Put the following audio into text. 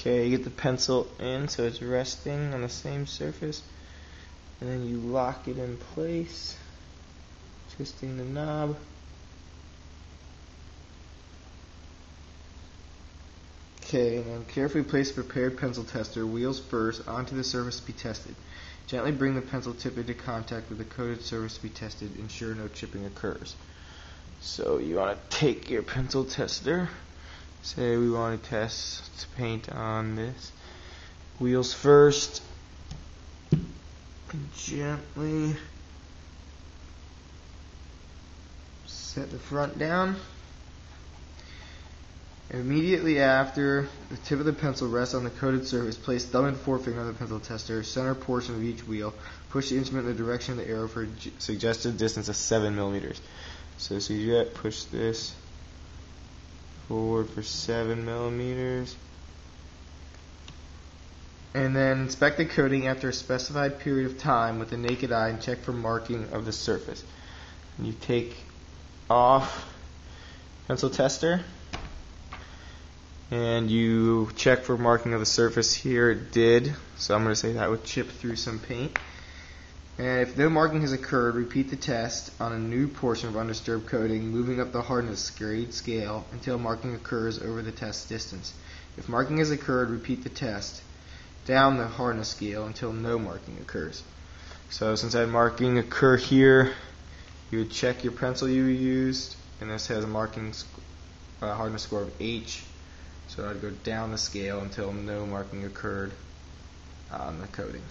Okay, you get the pencil in so it's resting on the same surface. And then you lock it in place, twisting the knob. Okay, and then carefully place the prepared pencil tester, wheels first, onto the surface to be tested. Gently bring the pencil tip into contact with the coated surface to be tested. Ensure no chipping occurs. So you want to take your pencil tester. Say we want to test paint on this. Wheels first. Gently set the front down. Immediately after the tip of the pencil rests on the coated surface, place thumb and forefinger on the pencil tester, center portion of each wheel. Push the instrument in the direction of the arrow for a suggested distance of 7 millimeters. So, so you push this forward for 7 millimeters. And then inspect the coating after a specified period of time with the naked eye and check for marking of the surface. And you take off pencil tester and you check for marking of the surface here it did so I'm going to say that would chip through some paint and if no marking has occurred repeat the test on a new portion of undisturbed coating moving up the hardness grade scale until marking occurs over the test distance. If marking has occurred repeat the test down the hardness scale until no marking occurs. So since I had marking occur here you would check your pencil you used and this has a marking uh, hardness score of H. So I'd go down the scale until no marking occurred on the coating.